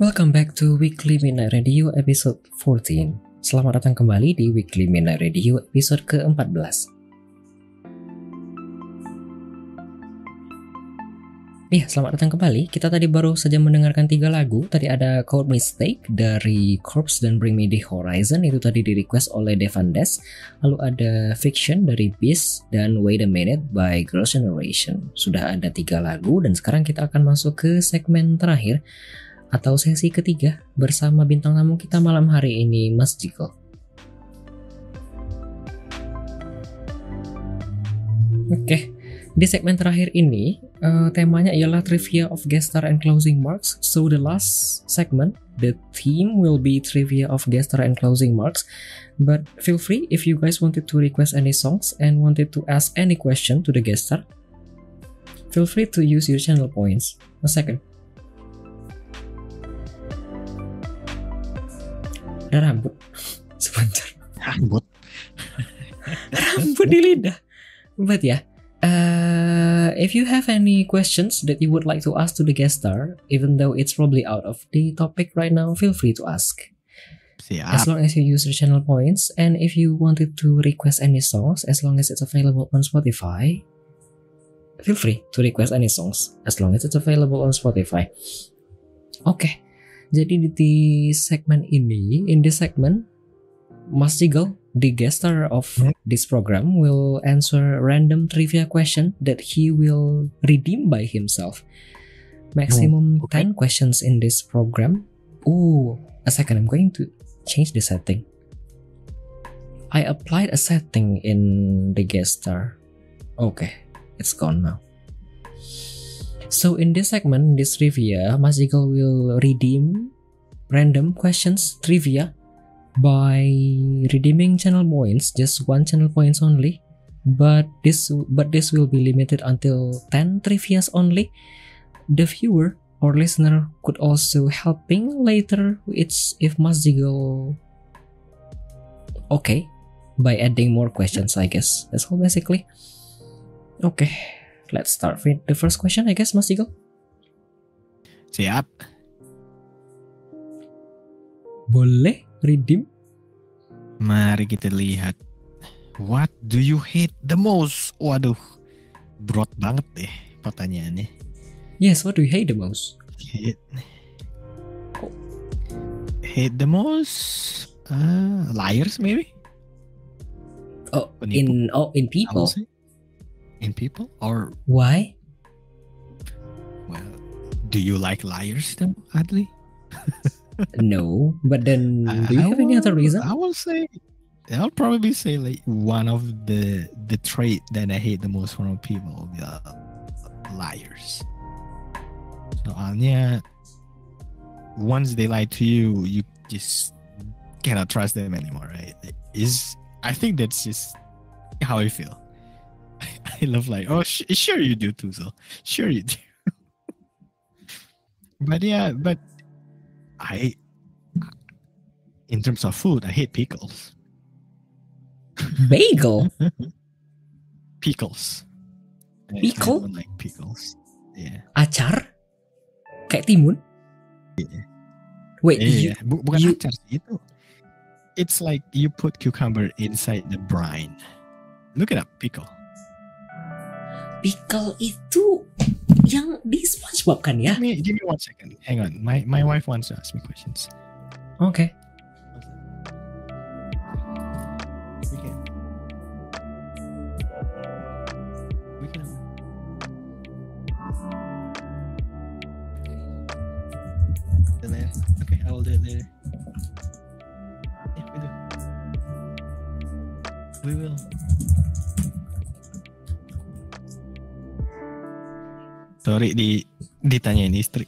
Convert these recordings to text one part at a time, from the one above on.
Welcome back to Weekly Midnight Radio episode 14. Selamat datang kembali di Weekly Midnight Radio episode ke-14. Iya, selamat datang kembali. Kita tadi baru saja mendengarkan tiga lagu. Tadi ada Code Mistake dari Corpse dan Bring Me The Horizon. Itu tadi di request oleh Devan Des. Lalu ada Fiction dari Beast dan Wait a Minute by Girls' Generation. Sudah ada tiga lagu dan sekarang kita akan masuk ke segmen terakhir atau sesi ketiga bersama bintang tamu kita malam hari ini, Mas Jiko. Oke, di segmen terakhir ini uh, temanya ialah trivia of guest star and closing marks. So the last segment, the theme will be trivia of guest star and closing marks. But feel free if you guys wanted to request any songs and wanted to ask any question to the guest star. Feel free to use your channel points. A second. Ada rambut sebentar. Rambut. rambut di lidah. But yeah, uh, if you have any questions that you would like to ask to the guest star, even though it's probably out of the topic right now, feel free to ask. Siap. As long as you use the channel points, and if you wanted to request any songs, as long as it's available on Spotify, feel free to request any songs, as long as it's available on Spotify. Oke, okay. Jadi di segmen ini, in this segment, Mas Jiggle the guest star of this program will answer random trivia question that he will redeem by himself. Maximum Oh, okay. 10 questions in this program. Oh, a second, I'm going to change the setting. I applied a setting in the guest star. Okay, it's gone now. So in this segment, this trivia, Jiggle will redeem random questions trivia by redeeming channel points just one channel points only. But this but this will be limited until 10 trivias only. The viewer or listener could also helping later. It's if Masjigo okay by adding more questions i guess. That's all basically. Okay let's start with the first question i guess Masjigo Siap. boleh redeem Mari kita lihat. What do you hate the most? Waduh, broad banget deh pertanyaannya. yes what do you hate the most Hate, hate the most? Uh, liars maybe? oh Penipu. in oh in people. In people? Or, why well, do you like liars though, Adli? No, but then do you I have any other reason? I will say, I'll probably say like one of the the trait that I hate the most from people will uh, liars. Soalnya, once they lie to you, you just cannot trust them anymore, right? Is I think that's just how I feel. I love like, oh, sh- sure you do too, so sure you do. but yeah, but I in terms of food, I hate pickles. Bagel? Pickles. Pickle? like pickles. Yeah. Acar? Kayak timun? Iya. Wait, Yeah, you, Bu- bukan you- acar itu. It's like you put cucumber inside the brine. Look it up, pickle. Pickle itu yang di SpongeBob kan ya? Give me, give me one second. Hang on. My my wife wants to ask me questions. Oke. We Sorry di ditanyain istri.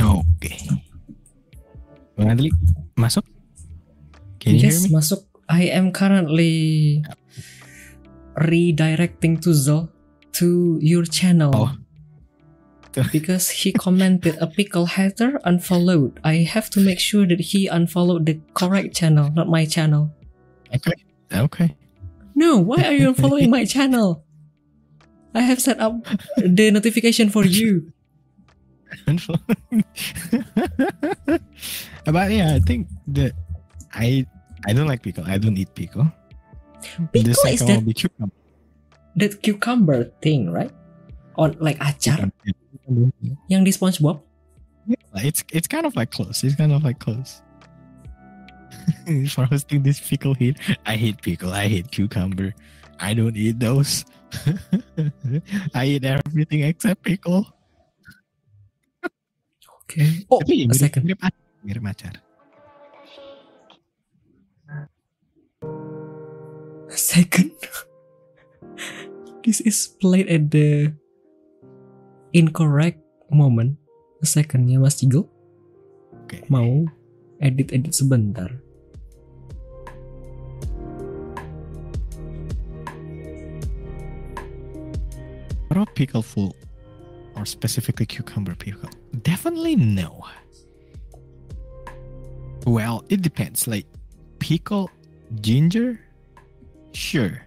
Oke. Bang Adli, masuk? Can you Yes, hear me? masuk. I am currently redirecting to Zul to your channel. Oh. Because he commented a pickle hater unfollowed. I have to make sure that he unfollowed the correct channel, not my channel. Okay. Okay. No, why are you following my channel? I have set up the notification for you. but yeah, I think that I I don't like pickle. I don't eat pickle. Pickle the is that cucumber. that cucumber thing, right? On like acar yang di SpongeBob. It's it's kind of like close. It's kind of like close. For hosting this pickle hit, I hate pickle. I hate cucumber. I don't eat those. I eat everything except pickle. Okay. Oh, Tapi mirip, second. mirip. Mirip acar. Second. this is played at the incorrect moment. A secondnya Mas Jigo Oke. mau edit-edit sebentar. Raw pickle full, or specifically cucumber pickle? Definitely no. Well, it depends. Like pickle ginger, sure.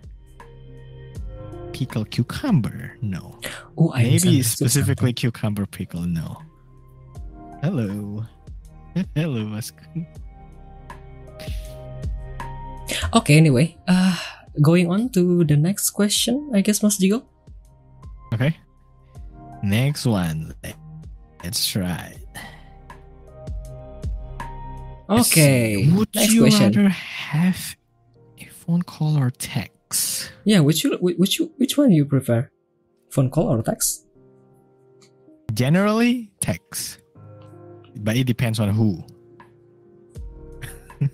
Pickle cucumber, no. Oh, I Maybe specifically cucumber pickle, no. Hello. Hello, Musk. Okay, anyway, uh, going on to the next question, I guess, Mas Jigo. Okay. Next one. Let's try. Okay, Would next you question. rather have a phone call or text? Yeah, which you, which you, which one do you prefer? Phone call or text? Generally, text. But it depends on who.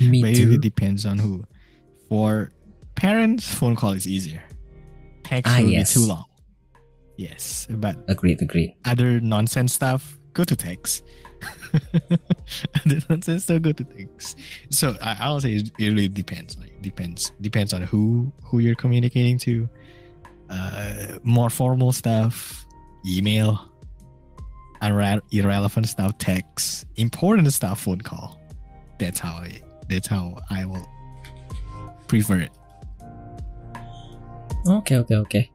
Me but too. it depends on who. For parents, phone call is easier. Text Ah, will yes. be too long. Yes, but Agreed, agreed. other nonsense stuff, go to text. other nonsense stuff, go to text. So I, I'll say it really depends. Like depends depends on who who you're communicating to. Uh, more formal stuff, email. Irre- irrelevant stuff, text. Important stuff, phone call. That's how I. That's how I will prefer it. Okay, okay, okay.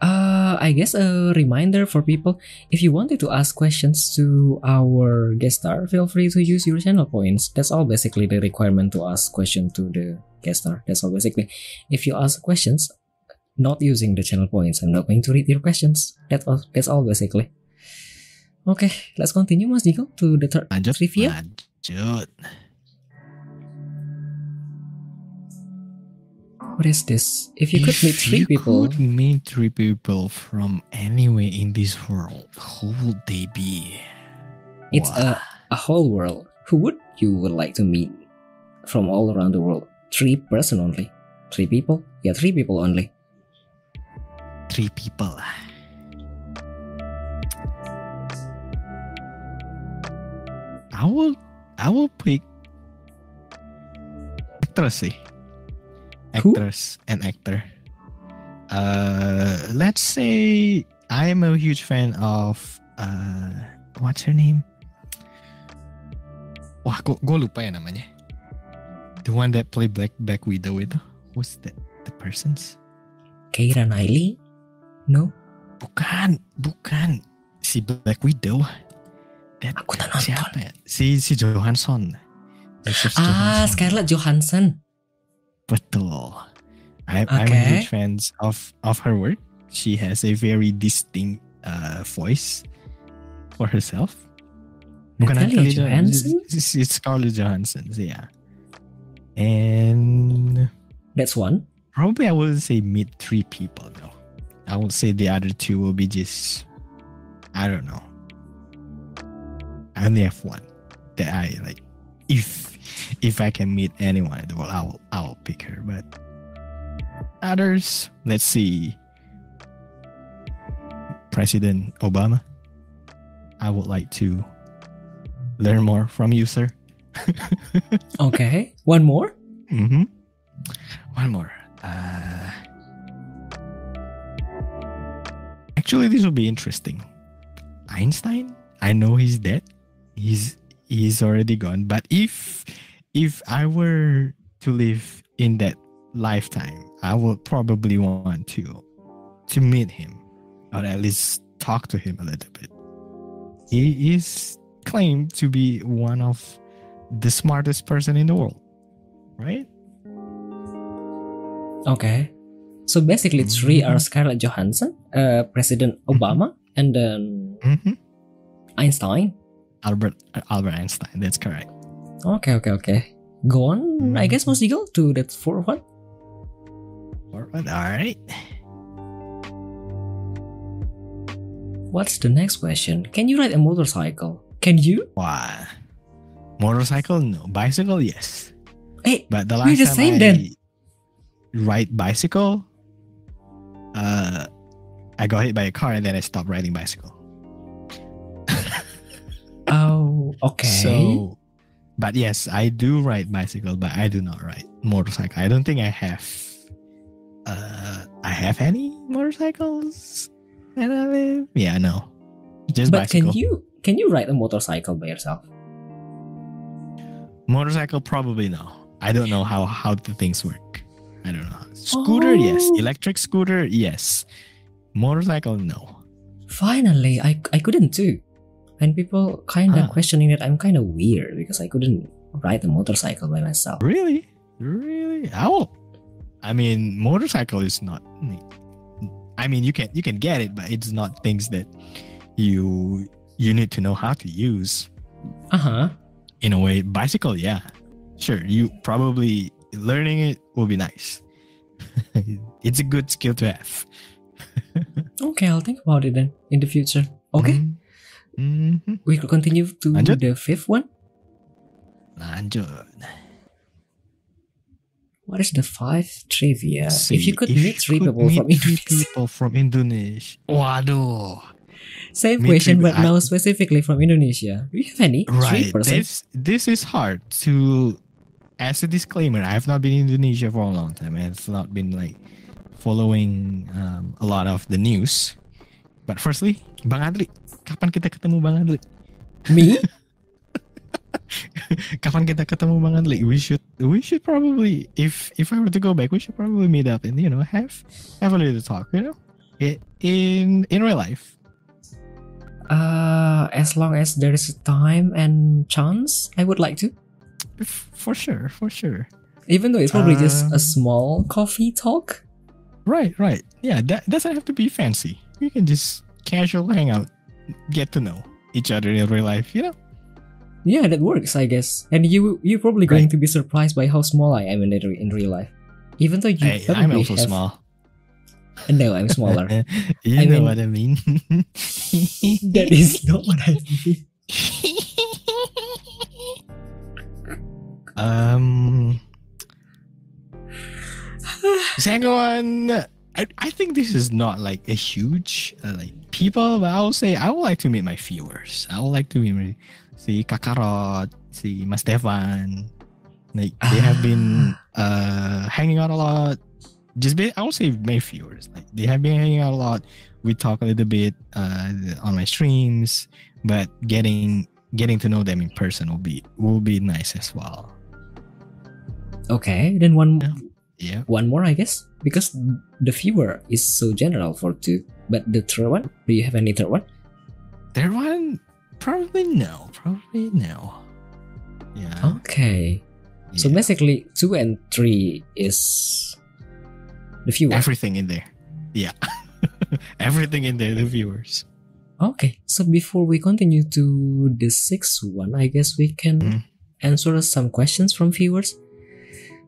Uh, I guess a reminder for people if you wanted to ask questions to our guest star, feel free to use your channel points. That's all basically the requirement to ask question to the guest star. That's all basically. If you ask questions not using the channel points, I'm not going to read your questions. That's all. That's all basically. Okay, let's continue, Mas Diko, to the third Lanjut. trivia. Lanjut. What is this? If you could meet three you people, could meet three people from anywhere in this world, who would they be? it's Wow. a a whole world. Who would you would like to meet from all around the world? Three person only. Three people? Yeah, three people only. three people. I will I will pick actress sih. Who? Actress and actor. Uh let's say I'm a huge fan of uh what's her name? Wah, gue lupa ya namanya. The one that played Black Black Widow itu. Who's that? The person's? Keira Knightley? No? Bukan, bukan. Si Black Widow. That, Aku tak nonton. siapa ya? Si, si Johansson. Ah, Johansson. Scarlett Johansson. Betul. I, I'm a huge fan of, of her work. She has a very distinct uh, voice for herself. Natalia Natalie Johansson? It's, it's Scarlett Johansson, yeah. And That's one. Probably I would say meet three people though. I would say the other two will be just I don't know. I only have one that I like. If if I can meet anyone in the world, I'll I'll pick her. But others, let's see. President Obama. I would like to learn more from you, sir. Okay. One more? Mm-hmm. One more. Uh, actually, this will be interesting. Einstein. I know he's dead. He's he's already gone. But if if I were to live in that lifetime, I would probably want to to meet him or at least talk to him a little bit. He is claimed to be one of the smartest person in the world, right? Okay. So basically, three Mhm. are Scarlett Johansson, uh, President Obama, and then Mm-hmm. Einstein. Albert Albert Einstein. That's correct. Okay, okay, okay. Go on, I guess, must go to that fourth one. All right. All right. What's the next question? Can you ride a motorcycle? Can you? Wow. Motorcycle? No. Bicycle? Yes. Hey, But the We're last the time same I then. ride bicycle, uh, I got hit by a car and then I stopped riding bicycle. Oh, okay. So, but yes, I do ride bicycle, but I do not ride motorcycle. I don't think I have. Uh, I have any motorcycles I live. Yeah, no, just but bicycle. can you can you ride a motorcycle by yourself? Motorcycle probably no. I don't know how how the things work. I don't know. Scooter, yes. Oh. Electric scooter, yes. Motorcycle, no. Finally, I I couldn't too. And people kind of Huh. questioning that I'm kind of weird because I couldn't ride a motorcycle by myself. Really, really. Oh, I mean, motorcycle is not. I mean, you can you can get it, but it's not things that you you need to know how to use. Uh huh. In a way, bicycle, yeah, sure. You probably learning it will be nice. it's a good skill to have. Okay, I'll think about it then in the future. Okay, Mhm. we could continue to Lanjut. the fifth one. Lanjut. What is the five trivia? See, if you could meet three could people from meet three Indonesia. people from Indonesia. Waduh. Same meet question, three- but I- now specifically from Indonesia. Do you have any? Right. This this is hard to as a disclaimer, I've not been in Indonesia for a long time. I've not been like following um, a lot of the news. But firstly, Bang Adli, kapan kita ketemu Bang Adli? Me? kapan kita ketemu Bang Adli? We should we should probably if if I were to go back, we should probably meet up and you know have have a little talk, you know? In in real life. Uh, as long as there is time and chance, I would like to. For sure, for sure. Even though it's probably just Um, a small coffee talk. Right, right. Yeah, that doesn't have to be fancy. You can just casual hang out, get to know each other in real life, you know? Yeah, that works, I guess. And you you're probably going to be surprised by how small I am in in real life. Even though you probably I'm also have- small. No, I'm smaller. you I know mean- what I mean. that is not what I mean. um one I, I think this is not like a huge uh, like people but I will say I would like to meet my viewers. I would like to meet my, si Kakarot si Mas Devan like they have been uh hanging out a lot. Just be, I would say my viewers like they have been hanging out a lot. We talk a little bit uh on my streams but getting getting to know them in person will be will be nice as well. Okay, then one yeah one more, I guess, because the viewer is so general for two. But the third one, do you have any third one? Third one, probably no. Probably no. Yeah. Okay, so basically two and three is the viewer. everything in there. Yeah. everything in there, the viewers. Okay, so before we continue to the sixth one, I guess we can Mhm. answer some questions from viewers.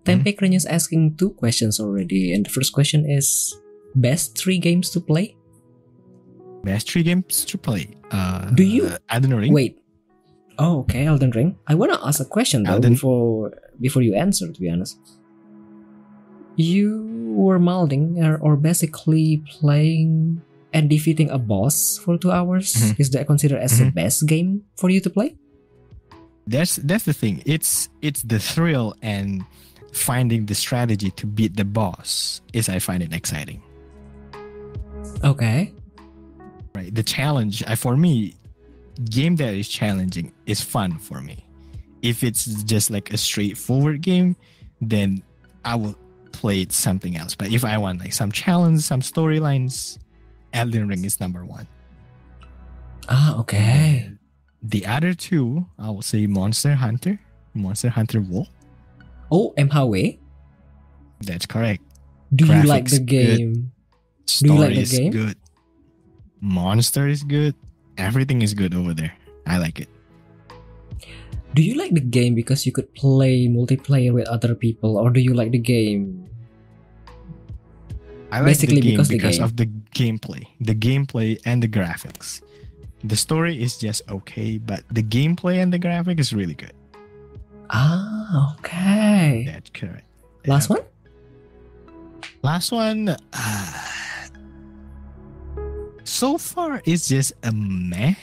Mm-hmm. Tempe Kren is asking two questions already, and the first question is best three games to play. Best three games to play. Uh, Do you- Elden Ring? Wait. Oh, okay, Elden Ring. I wanna ask a question though Elden- before before you answer. To be honest, you were molding or, or basically playing and defeating a boss for two hours. Mhm. Is that considered as the Mhm. best game for you to play? That's that's the thing. It's it's the thrill and finding the strategy to beat the boss is I find it exciting. Okay. right the challenge I, for me game that is challenging is fun for me if it's just like a straightforward game then i will played something else. But if I want like some challenge, some storylines, Elden Ring is number one. Ah, okay. The other two, I will say Monster Hunter, Monster Hunter World. Oh, MHW. That's correct. Do you like Graphics the good. game? Story you like the is game? good. Monster is good. Everything is good over there. I like it. Do you like the game because you could play multiplayer with other people, or do you like the game? I like Basically the game because because, the game. of the gameplay, the gameplay and the graphics. The story is just okay, but the gameplay and the graphic is really good. Ah, okay. That's correct. Last Yeah. one? Last one. Uh, so far, it's just a meh.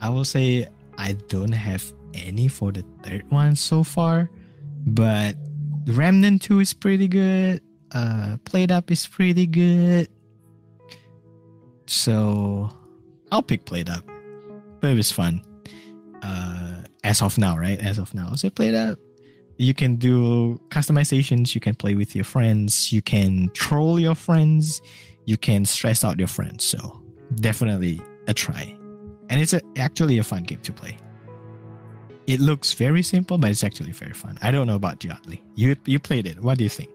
I will say I don't have any for the third one so far, but Remnant 2 is pretty good. Uh, PlateUp is pretty good. So I'll pick PlateUp. But it was fun. Uh, as of now, right? As of now. So play that. You can do customizations. You can play with your friends. You can troll your friends. You can stress out your friends. So definitely a try. And it's a, actually a fun game to play. It looks very simple, but it's actually very fun. I don't know about you, Adli. You you played it. What do you think?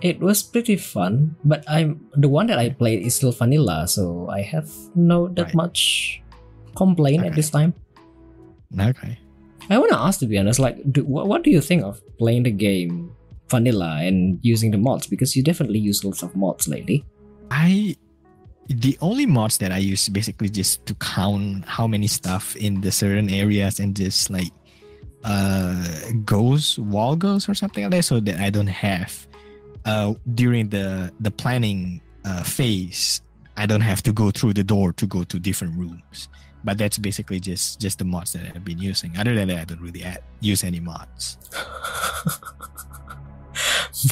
It was pretty fun, but I'm the one that I played is still vanilla, so I have no that Right. much complaint at this time. Okay. I want to ask to be honest, like, do, what, what do you think of playing the game vanilla and using the mods? Because you definitely use lots of mods lately. I the only mods that I use basically just to count how many stuff in the certain areas and just like uh goes wall goes or something like that so that I don't have uh during the the planning uh phase I don't have to go through the door to go to different rooms. But that's basically just just the mods that I've been using. Other than that, I don't really add, use any mods.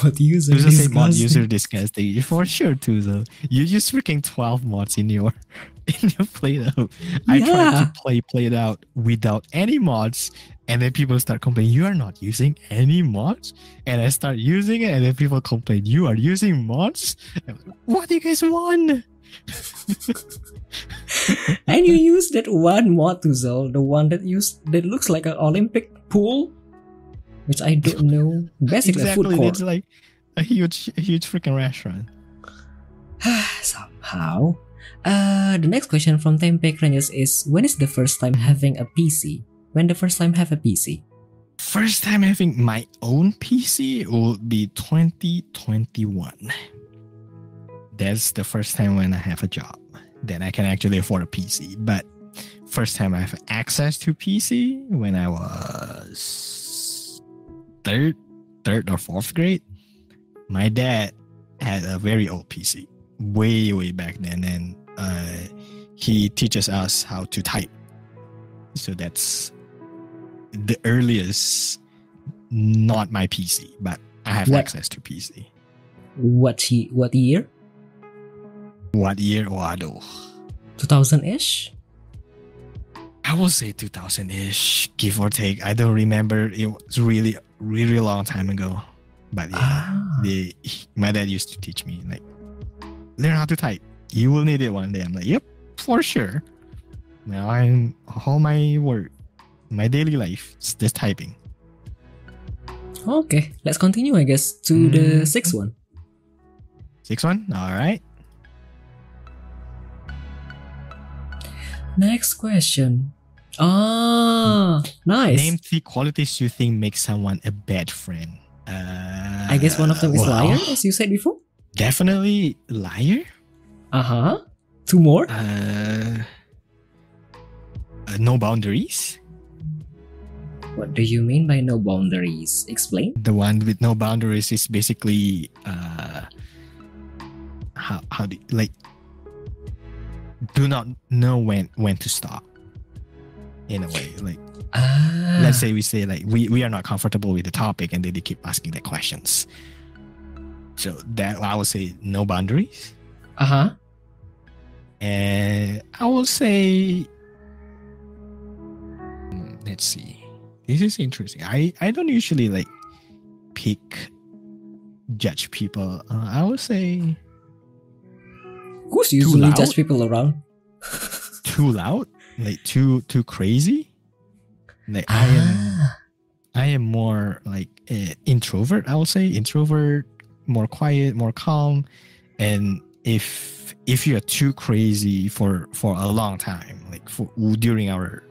but user a say mod disgusting. user disgusting for sure too. Though you use freaking twelve mods in your in your PlateUp. I tried to play PlateUp without any mods, and then people start complaining you are not using any mods. And I start using it, and then people complain you are using mods. Like, What do you guys want? and you use that one sell, the one that use that looks like an Olympic pool, which I don't know. Basically, a food exactly, court. it's like a huge, huge freaking restaurant. Somehow. Uh, the next question from Tempe Cranius is When is the first time having a PC? When the first time have a PC? First time having my own PC will be 2021. That's the first time when I have a job. Then I can actually afford a PC. But first time I have access to PC when I was third, third or fourth grade. My dad had a very old PC, way way back then, and uh, he teaches us how to type. So that's the earliest not my PC, but I have What- access to PC. What he, what year? What year? Oh, I 2000 ish? I will say 2000 ish, give or take. I don't remember. It was really, really long time ago. But yeah, Ah. the, my dad used to teach me, like, learn how to type. You will need it one day. I'm like, yep, for sure. Now I'm all my work, my daily life, is just typing. Okay, let's continue, I guess, to the Mhm. sixth one. Six one? All right. Next question. Ah, nice. Name three qualities you think make someone a bad friend. Uh, I guess one of them is well, liar, as you said before. Definitely liar. Uh huh. Two more. Uh, uh, no boundaries. What do you mean by no boundaries? Explain. The one with no boundaries is basically uh, how how do like do not know when when to stop. In a way, like Ah. let's say we say like we, we are not comfortable with the topic and then they keep asking the questions so that i would say no boundaries Uh huh. and i will say Hmm, let's see this is interesting i i don't usually like pick judge people. Uh, I would say Who's usually loud? judge people around? too loud, like too too crazy. Like I am Ah, I am more like uh, introvert. I would say introvert, more quiet, more calm, and if if you're too crazy for for a long time, like for during our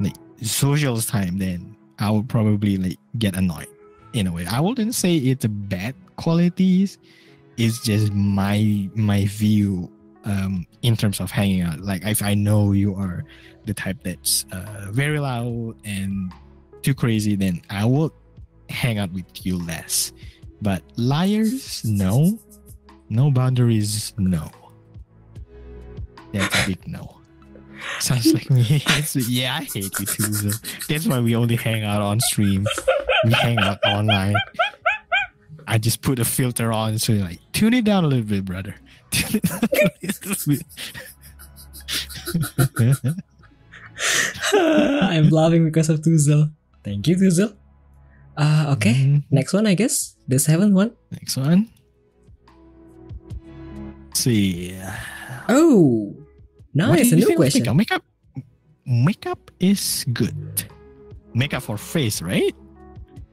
like social time, then I would probably like get annoyed in a way. I wouldn't say it's a bad qualities. It's just my my view um in terms of hanging out. Like if I know you are the type that's uh, very loud and too crazy, then I will hang out with you less. But liars, no. No boundaries, no. That's a big no. Sounds like me. Yeah, I hate you too. So that's why we only hang out on stream. We hang out online. I just put a filter on, so you're like, tune it down a little bit, brother. Tune it down a little bit. I'm laughing because of Tuzel. Thank you, Tuzel. Uh, okay. Mhm. Next one, I guess. The seventh one. Next one. Let's see. Oh, nice. A new question. Makeup? makeup makeup is good. Makeup for face, right?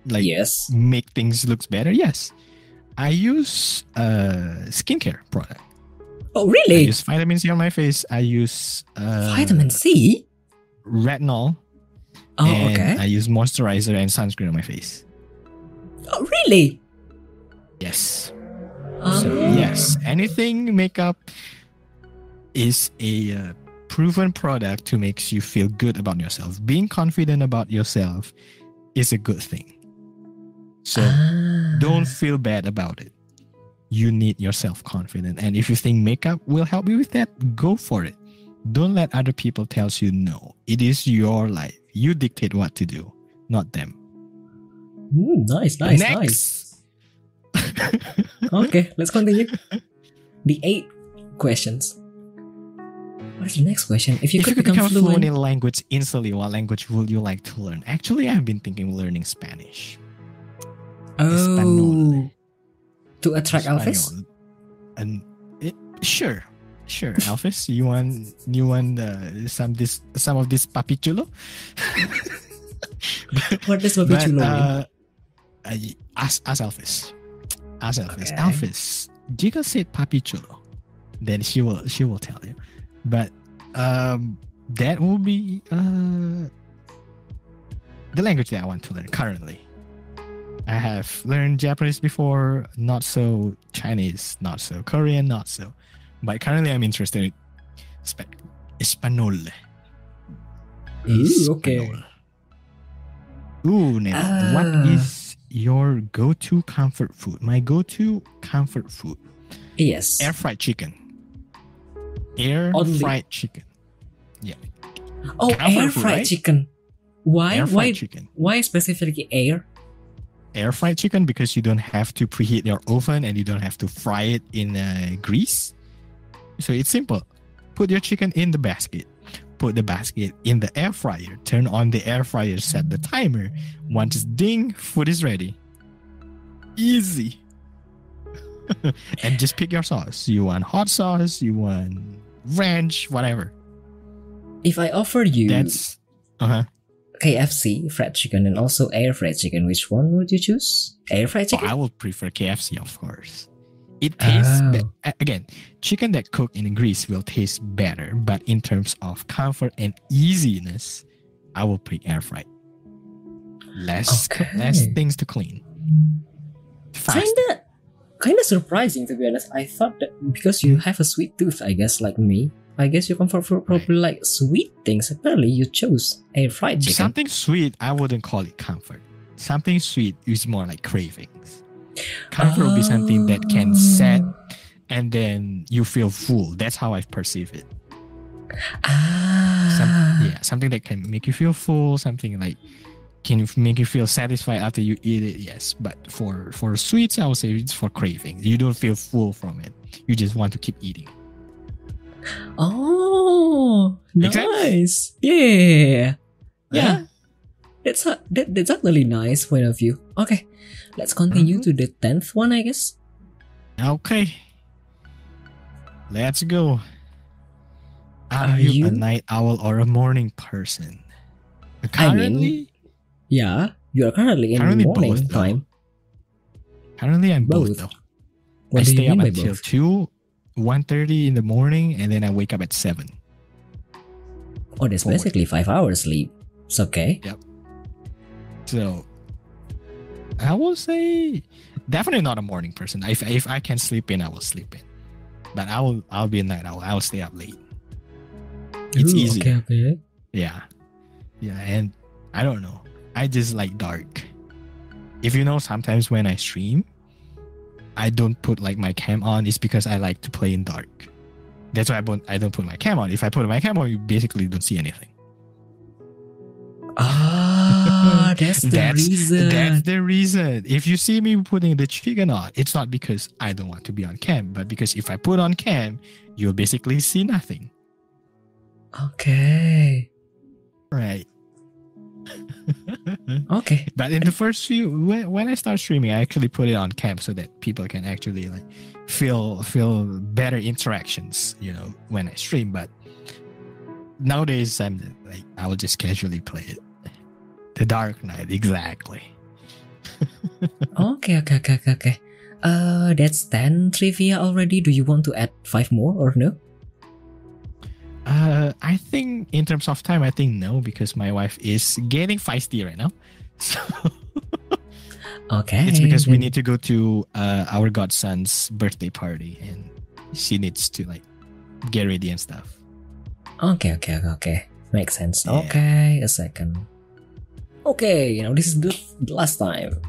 Like yes. make things looks better. Yes. I use uh skincare product. Oh, really I use vitamin C on my face. I use uh, Vitamin C? retinol. Oh, okay. I use moisturizer and sunscreen on my face. oh, really? Yes. Um, So yes, anything makeup is a uh, proven product to makes you feel good about yourself. Being confident about yourself is a good thing. So ah. don't feel bad about it. You need your self confidence, and if you think makeup will help you with that, go for it. Don't let other people tell you no. It is your life. You dictate what to do, not them. Mm, nice, nice, nice. Next. Okay, let's continue. The eight questions. What is the next question? If you if could you could become, become fluent fluent, in a language instantly, what language would you like to learn? Actually, I've been thinking of learning Spanish. Oh, Espanol. to attract Alphys? Espanol. And it, sure, sure, Alphys, you want you want uh, some this some of this papichulo? What does Babi but Chulo mean? uh, I- ask ask Alphys, ask Alphys, Okay. Alphys. Jika said papichulo, then she will she will tell you. But um, that will be uh, the language that I want to learn currently. I have learned Japanese before, not so Chinese, not so Korean, not so. But currently, I'm interested in Spa- Espanol. Ooh, okay. Ooh, now, what Ah. is your go-to comfort food? My go-to comfort food: Yes. air fried chicken. Air Only- fried chicken. Yeah. Oh, comfort air food, fried right? chicken. Why? Air Why? fried chicken. Why specifically air? Air fried chicken because you don't have to preheat your oven and you don't have to fry it in uh, grease. So it's simple. Put your chicken in the basket. Put the basket in the air fryer. Turn on the air fryer. Set the timer. Once it's ding, food is ready. Easy. and just pick your sauce. You want hot sauce. You want ranch. Whatever. If I offer you That's uh huh. KFC fried chicken and also air fried chicken, which one would you choose? Air fried Oh, chicken. I would prefer KFC, of course. It tastes Oh. be- again. Chicken that cooked in grease will taste better, but in terms of comfort and easiness, I will pick air fried. Less, Okay. less things to clean. Kinda, kinda surprising to be honest. I thought that because you hmm. have a sweet tooth, I guess, like me. I guess your comfort food probably like sweet things. Apparently, you chose a fried chicken. Something sweet, I wouldn't call it comfort. Something sweet is more like cravings. Comfort will be something that can set and then you feel full. That's how I perceive it. Ah, Some, yeah, something that can make you feel full, something like can make you feel satisfied after you eat it. Yes, but for for sweets, I would say it's for craving. You don't feel full from it. You just want to keep eating. Oh, sense? nice. Yeah. Yeah. That's a, that, that's actually nice point of view. Okay, let's continue Mhm. to the tenth one, I guess. Okay. Let's go. Are, Are you, you- a night owl or a morning person? I Currently, mean, Yeah, you are currently in Currently morning both, though. time. currently I'm both, both. though. What I do stay you up until both? 2, 1.30 in the morning, and then I wake up at 7. Oh, that's forward. basically five hours sleep. It's okay. Yep. So, I will say definitely not a morning person. If, if I can sleep in, I will sleep in. But I will I'll be a night owl. I will stay up late. It's Ooh, easy. Okay, okay. Yeah. Yeah, and I don't know. I just like dark. If you know, sometimes when I stream, I don't put like my cam on. It's because I like to play in dark. That's why I don't, I don't put my cam on. If I put my cam on, you basically don't see anything. Ah, that's the That's- reason. That's the reason. If you see me putting the chicken on, it's not because I don't want to be on cam, but because if I put on cam, you'll basically see nothing. Okay. Right. Okay. But in the first few, when, when I start streaming, I actually put it on cam so that people can actually like feel feel better interactions, you know, when I stream. But nowadays, I'm like I will just casually play it. The Dark Knight, exactly. Okay, okay, okay, okay, okay. Uh, that's 10 trivia already. Do you want to add 5 more or no? Uh, I think in terms of time, I think no because my wife is getting feisty right now. So Okay. it's because we need to go to uh, our godson's birthday party, and she needs to like get ready and stuff. Okay, okay, okay, okay. Makes sense. Yeah. Okay, a second. Okay, now this is the, the last time.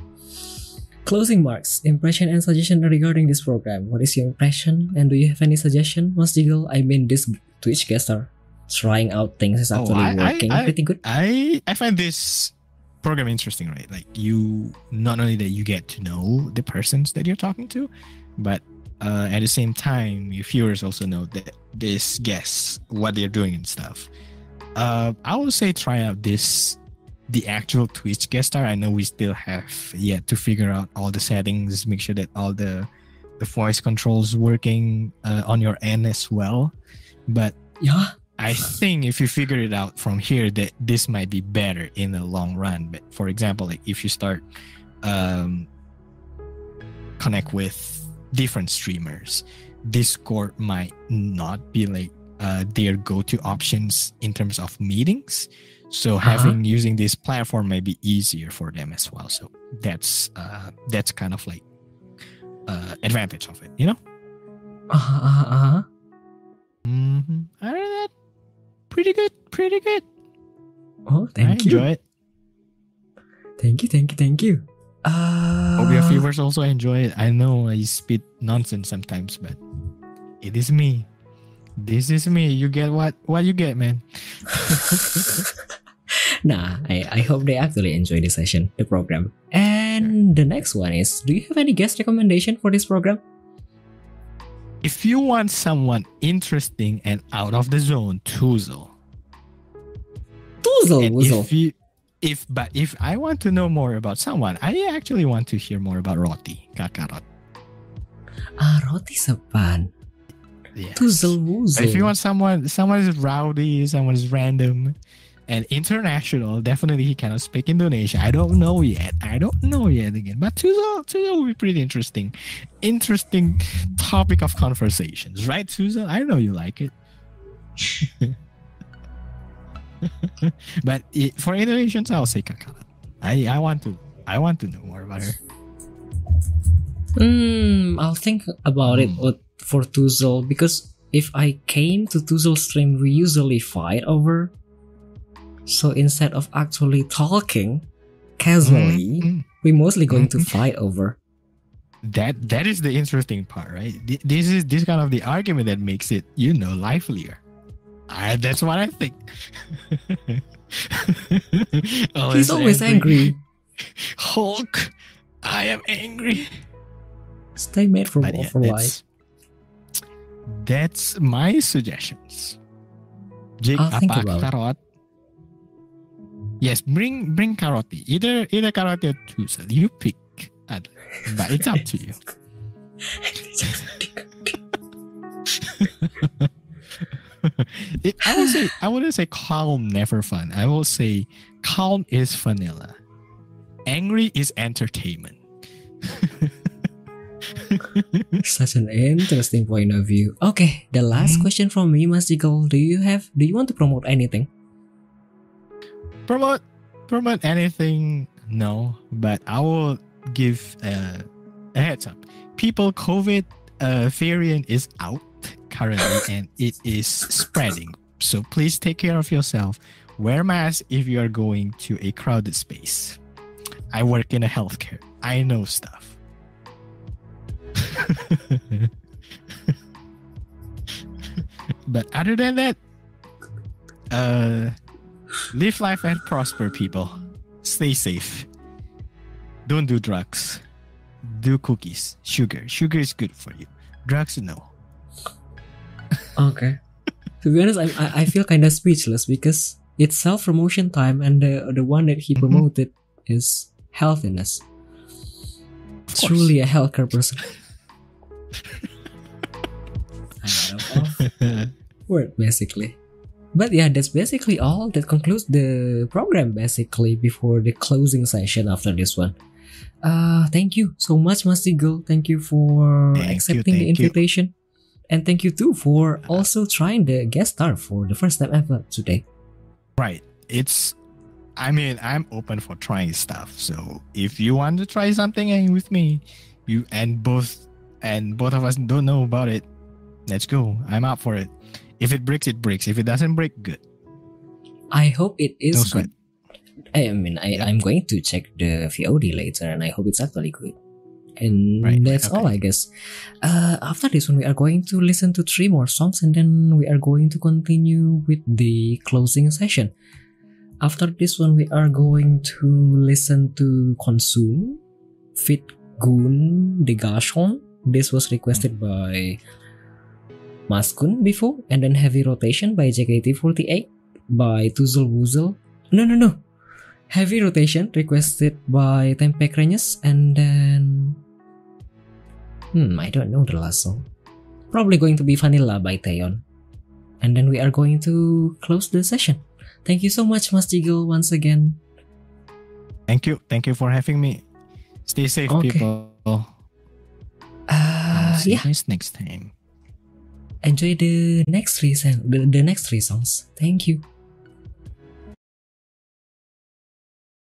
Closing marks, impression and suggestion regarding this program. What is your impression? And do you have any suggestion, Mas Jiggle? I mean, this Twitch guester trying out things is Oh, actually I- I- working I- pretty good. I I find this program interesting, right? Like you not only that you get to know the persons that you're talking to, but uh, at the same time, your viewers also know that this guests what they're doing and stuff. Uh, I would say try out this the actual Twitch guest star. I know we still have yet to figure out all the settings, make sure that all the the voice controls working uh, on your end as well. But Yeah. I think if you figure it out from here, that this might be better in the long run. But for example, like if you start um, connect with different streamers, Discord might not be like uh, their go-to options in terms of meetings. So Uh-huh. having using this platform may be easier for them as well. So that's uh, that's kind of like uh, advantage of it, you know. Uh-huh, uh-huh, uh-huh. Mm-hmm. Other than that, pretty good, pretty good. Oh, I thank you. I enjoy it. Thank you, thank you, thank you. Uh, Hope your viewers also enjoy it. I know I spit nonsense sometimes, but it is me. This is me. You get what what you get, man. nah, I, I hope they actually enjoy the session, the program. And the next one is Do you have any guest recommendation for this program? If you want someone interesting and out of the zone, Tuzel. Tuzel, if you if but if I want to know more about someone, I actually want to hear more about Roti, Kakarot. Ah, roti sepan. Yes. Tuzel, wuzel. If you want someone, someone is rowdy, someone is random, and international, definitely he cannot speak Indonesian. I don't know yet. I don't know yet again. But Tuzo, Tuzo will be pretty interesting. Interesting topic of conversations, right, Tuzo? I know you like it. but i for Indonesians, I'll say Kakak. I I want to I want to know more about her. Hmm, I'll think about it Hmm. for Tuzel because if I came to Tuzel stream, we usually fight over. So instead of actually talking casually, Mm, we mostly going to Mhm. fight over. That that is the interesting part, right? This is this kind of the argument that makes it, you know, livelier. I, that's what I think. He's always angry. Hulk, I am angry. Stay made for, yeah, for life. that's, my suggestions. Jake, I'll think apa. Yes, bring bring karate. Either either karate or tussle. You pick. But it's up to you. It- I will say I wouldn't say calm never fun. I will say calm is vanilla. Angry is entertainment. Such an interesting point of view. Okay, the last Mhm. question from me, Mas Jiggle. Do you have? Do you want to promote anything? Promote promote anything no but i will give uh, a heads up. People covid uh, variant is out currently and it is spreading. So please take care of yourself. Wear mask if you are going to a crowded space. I work in a healthcare. I know stuff. But other than that uh live life and prosper people stay safe don't do drugs do cookies sugar sugar is good for you drugs no Okay. to be honest, I I, feel kind of speechless because it's self promotion time, and the the one that he Mhm. promoted is healthiness. Truly a healthcare person. I'm out of word basically. But yeah, that's basically all. That concludes the program basically before the closing session after this one. Uh thank you so much, Mas Eagle. Thank you for Thank you, accepting the thank you. invitation. And thank you too for also trying the guest star for the first time ever today. right it's i mean i'm open for trying stuff so if you want to try something and with me you and both and both of us don't know about it let's go i'm up for it if it breaks it breaks if it doesn't break good I hope it is No good. I mean, I, I'm going to check the VOD later, and I hope it's actually good. And Right, that's okay. all, I guess. Uh, after this one, we are going to listen to three more songs, and then we are going to continue with the closing session. After this one, we are going to listen to Consume, Fit Goon, The Gashon. This was requested by Maskun before, and then Heavy Rotation by JKT48 by Tuzel Wuzel. No, no, no. Heavy Rotation requested by Tempe Krenyes and then. Hmm, I don't know the last song. Probably going to be Vanilla by Taeyeon. And then we are going to close the session. Thank you so much, Mas Jiggle, once again. thank you thank you for having me stay safe Okay. people Uh, see yeah, you guys next time enjoy the next three, the, the next three songs. Thank you.